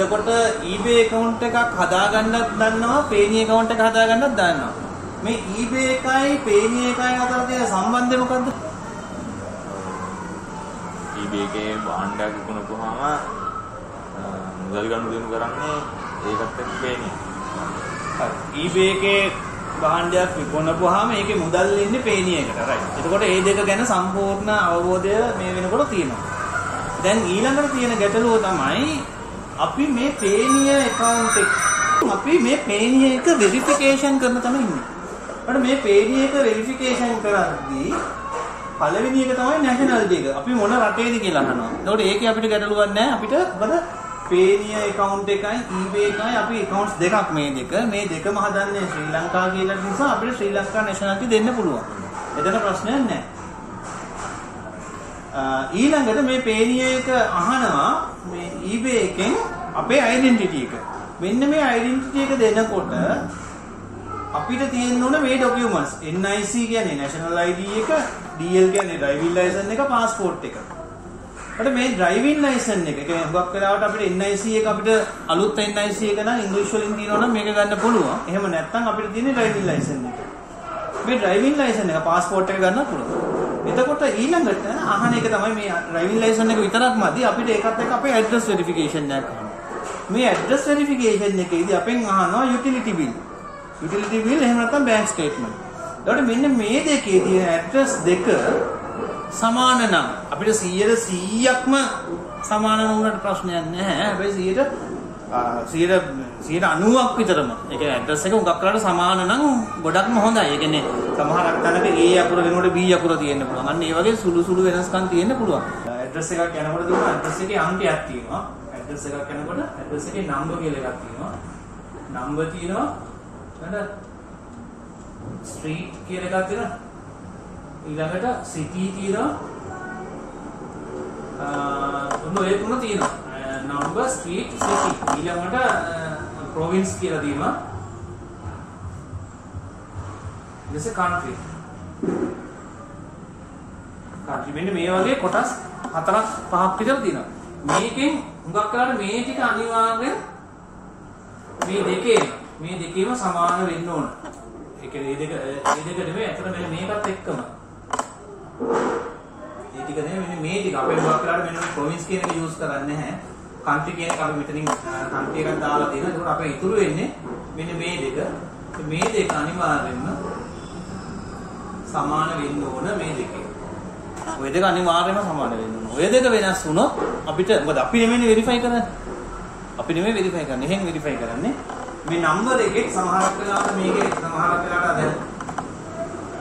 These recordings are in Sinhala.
එතකොට eBay account එකක් හදාගන්නත් දන්නවා, Payoneer account එක හදාගන්නත් දන්නවා. මේ eBay එකයි Payoneer එකයි අතර තියෙන සම්බන්ධය මොකද්ද? eBay එකේ භාණ්ඩයක් විකුණපුවාම මුදල් ගනුදෙනු කරන්නේ ඒකත් එක්ක පේන්නේ. හරි. eBay එකේ භාණ්ඩයක් විකුණපුවාම ඒකේ මුදල් ඉන්නේ Payoneer එකට. right. එතකොට මේ දෙක ගැන සම්පූර්ණ අවබෝධය මේ වෙනකොට තියෙනවා. දැන් ඊළඟට තියෙන ගැටලුව තමයි අපි මේ Payoneer account එක අපි මේ Payoneer එක වෙරිෆිකේෂන් කරන තමයි ඉන්නේ. අපිට මේ Payoneer එක වෙරිෆිකේෂන් කරද්දී පළවෙනි එක තමයි නැෂනලිටි එක. අපි මොන රටේද කියලා අහනවා. එතකොට ඒකේ අපිට ගැටලුවක් නැහැ. අපිට මොකද Payoneer account එකයි eBay එකයි අපි accounts දෙකක් මේ දෙක. මේ දෙකම හදන්නේ ශ්‍රී ලංකා කියලා නිසා අපිට ශ්‍රී ලංකා nationality දෙන්න පුළුවන්. එතන ප්‍රශ්නයක් නැහැ. ඊළඟට මේ Payoneer එක අහනවා මේ eBay එකෙන් අපේ identity එක. මෙන්න මේ identity එක දෙනකොට අපිට තියෙන්න ඕන මේ documents NIC කියන්නේ national ID එක DL කියන්නේ driving license එක passport එක. අපිට මේ driving license එක කියන්නේ හුඟක් වෙලාවට අපිට NIC එක අපිට අලුත් NIC එක නම් ඉංග්‍රීසි වලින් තියෙනවා නම් මේක ගන්න පුළුවන්. එහෙම නැත්නම් අපිට තියෙන්නේ driving license එක. මේ driving license එක passport එක ගන්න පුළුවන්. එතකොට ඊළඟට අහන එක තමයි මේ driving license එක විතරක් මදි අපිට ඒකත් එක්ක අපේ address verification එකක් අහනවා. මේ address verification එකේදී අපෙන් අහනවා utility bill. utility bill එහෙම නැත්නම් bank statement. එතකොට මෙන්න මේ දෙකේ තියෙන address දෙක සමාන නම් අපිට 100 100ක්ම සමාන වුණාට ප්‍රශ්නයක් නැහැ. හැබැයි 100 90ක් විතරම. ඒ කියන්නේ ඇඩ්‍රස් එක උගක් කරලා සමාන නම් ගොඩක්ම හොඳයි. ඒ කියන්නේ සමහරක් තැනක A අකුර වෙනකොට B අකුර තියෙන්න පුළුවන්. අන්න ඒ වගේ සුළු සුළු වෙනස්කම් තියෙන්න පුළුවන්. ඇඩ්‍රස් එකක් යනකොට දුන්න ඇඩ්‍රස් එකේ අංකයක් තියෙනවා. ඇඩ්‍රස් එකක් යනකොට ඇඩ්‍රස් එකේ නම්බර් කියලා එකක් තියෙනවා. නම්බර් තියෙනවා. ඊළඟට ස්ට්‍රීට් කියලා එකක් තියෙනවා. ඊළඟට සිටි තියෙනවා. අ ඔන්න ඒ තුන තියෙනවා. නම්බර් ස්ට්‍රීට් සිටි ඊළඟට ප්‍රොවින්ස් කියලා දීලා this a country country මෙන්න මේ වගේ කොටස් හතරක් පහක් විතර තියෙනවා. මේකෙන් හුඟක් කරලා මේ ටික අනිවාර්යෙන් මේ දෙකේ මේ දෙකේම සමාන වෙන්න ඕන. ඒ කියන්නේ මේ දෙක මේ දෙක නෙමෙයි අතන මෙන්න මේකත් එක්කම. මේ ටික නෙමෙයි මෙන්න මේ ටික. අපේ හුඟක් කරලා මෙන්න මේ ප්‍රොවින්ස් කියන එක යූස් කරන්නේ නැහැ. කන්ට්‍රි කියන එක අපි මෙතනින් කන්ට්‍රි එකක් දාලා තියෙනවා. ඒකට අපේ ඉතුරු වෙන්නේ මෙන්න මේ දෙක. මේ දෙක අනිවාර්යෙන්ම සමාන වෙන්න ඕන මේ දෙකේ. ඔය දෙක අනිවාර්යෙන්ම සමාන වෙන්න ඕන. ඔය දෙක වෙනස් වුණොත් අපිට මොකද අපි නෙමෙයි වෙරිෆයි කරන්නේ. අපි නෙමෙයි වෙරිෆයි කරන්නේ. එහෙන් වෙරිෆයි කරන්නේ. මේ නම්බර් එකේ සමහරක් වෙලාවට මේකේ සමහරක් වෙලාවට අද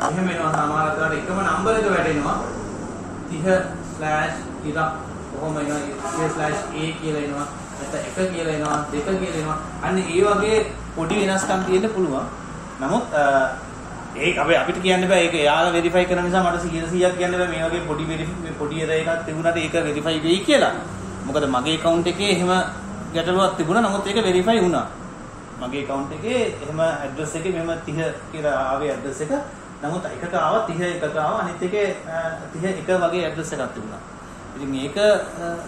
එහෙම වෙනවා සමහරක් වෙලාවට එකම නම්බර් එක වැටෙනවා 30 ඉරක් කොහොම එනවා a/a කියලා එනවා නැත්නම් එක කියලා එනවා දෙක කියලා එනවා අන්න ඒ වගේ පොඩි වෙනස්කම් තියෙන්න පුළුවන් නමුත් ඒක අපි අපිට කියන්න බෑ ඒක එයාලා වෙරිෆයි කරන නිසා මට 100%ක් කියන්න බෑ මේ වගේ පොඩි වෙරිෆයි පොඩි එර එකක් තිබුණාට ඒක වෙරිෆයි වෙයි කියලා මොකද මගේ account එකේ එහෙම ගැටලුවක් තිබුණා නමුත් ඒක වෙරිෆයි වුණා මගේ account එකේ එහෙම address එකේ මෙහෙම 30 කියලා ආවේ address එක නමුත් එකක ආවා 30 එකක ආවා අනිත් එකේ 31 වගේ address එකක් තිබුණා ඉතින් මේක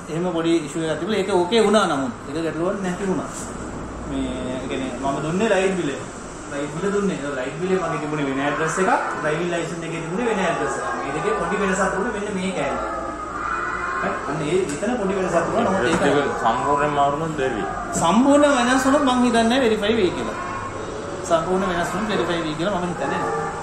එහෙම පොඩි ඉෂුව එකක් තිබුණා. ඒක ඕකේ වුණා නමුත්. ඒක ගැටලුවක් නැති වුණා. මේ කියන්නේ මම දුන්නේ ලයිට් බිල. ලයිට් බිල දුන්නේ. ඒ ලයිට් බිලේ මගේ තිබුණේ වෙන ඇඩ්‍රස් එකක්. ඩ්‍රයිවිං ලයිසන්ස් එකේ තිබුණේ වෙන ඇඩ්‍රස් එකක්. මේ දෙකේ පොඩි වෙනසක් තිබුණේ මෙන්න මේ කෑල්ල. හරි. අන්න ඒ විතර පොඩි වෙනසක් තිබුණා. නමුත් ඒක සම්පූර්ණයෙන්ම වරුණොත් බැරි. සම්පූර්ණ වෙනස් වුණොත් මම හිතන්නේ වෙරිෆයි වෙයි කියලා. සම්පූර්ණ වෙනස් වුණොත් වෙරිෆයි වෙයි කියලා මම හිතන්නේ නැහැ.